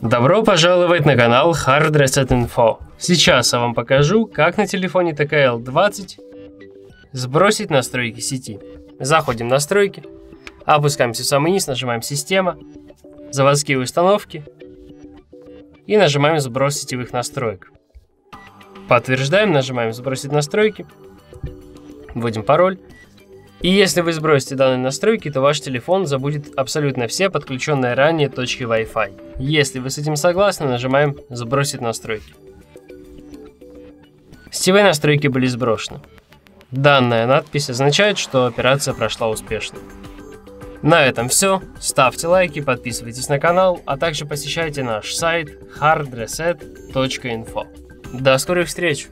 Добро пожаловать на канал Hard Reset Info. Сейчас я вам покажу, как на телефоне TKL20 сбросить настройки сети. Заходим в настройки, опускаемся в самый низ, нажимаем «Система», «Заводские установки» и нажимаем «Сброс сетевых настроек». Подтверждаем, нажимаем «Сбросить настройки», вводим пароль. И если вы сбросите данные настройки, то ваш телефон забудет абсолютно все подключенные ранее точки Wi-Fi. Если вы с этим согласны, нажимаем «Сбросить настройки». Сетевые настройки были сброшены. Данная надпись означает, что операция прошла успешно. На этом все. Ставьте лайки, подписывайтесь на канал, а также посещайте наш сайт hardreset.info. До скорых встреч!